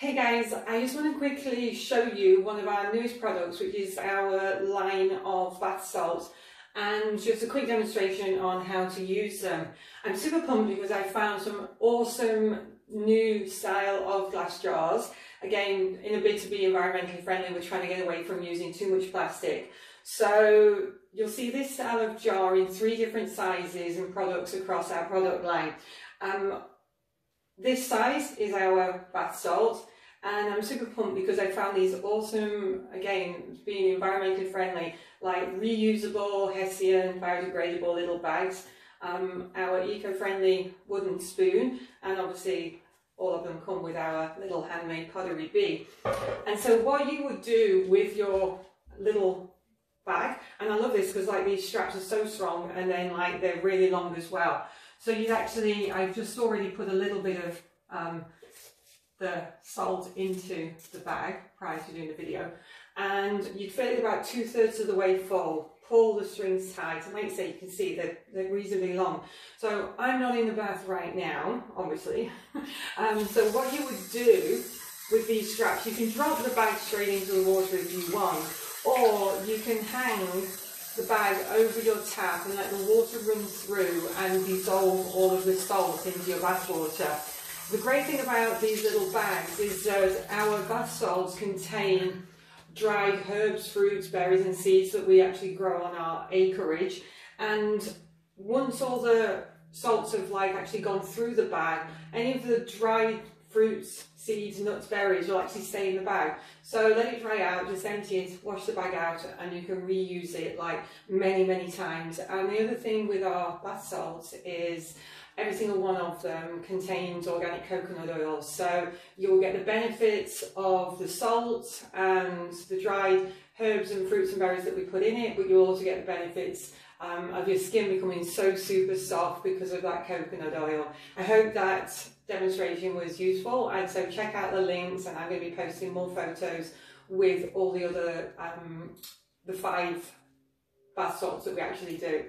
Hey guys, I just want to quickly show you one of our newest products, which is our line of bath salts and just a quick demonstration on how to use them. I'm super pumped because I found some awesome new style of glass jars. Again, in a bid to be environmentally friendly, we're trying to get away from using too much plastic. So you'll see this style of jar in three different sizes and products across our product line. Um, this size is our bath salt and I'm super pumped because I found these awesome, again, being environmentally friendly, like reusable, Hessian, biodegradable little bags. Um, our eco-friendly wooden spoon, and obviously all of them come with our little handmade pottery bee. And so what you would do with your little bag, and I love this because like these straps are so strong and then like they're really long as well. So you'd actually, I've just already put a little bit of um, the salt into the bag prior to doing the video. And you'd fill it about two thirds of the way full. Pull the strings tight. And like I say you can see they're, they're reasonably long. So I'm not in the bath right now obviously. Um, so what you would do with these straps you can drop the bag straight into the water if you want or you can hang the bag over your tap and let the water run through and dissolve all of the salt into your bath water the great thing about these little bags is that our bath salts contain dried herbs, fruits, berries and seeds that we actually grow on our acreage. And once all the salts have like actually gone through the bag, any of the dried fruits, seeds, nuts, berries will actually stay in the bag. So let it dry out, just empty it, wash the bag out and you can reuse it like many, many times. And the other thing with our bath salts is every single one of them contains organic coconut oil. So you'll get the benefits of the salt and the dried herbs and fruits and berries that we put in it, but you'll also get the benefits um, of your skin becoming so super soft because of that coconut oil. I hope that demonstration was useful and so check out the links and I'm going to be posting more photos with all the other, um, the five bath salts that we actually do.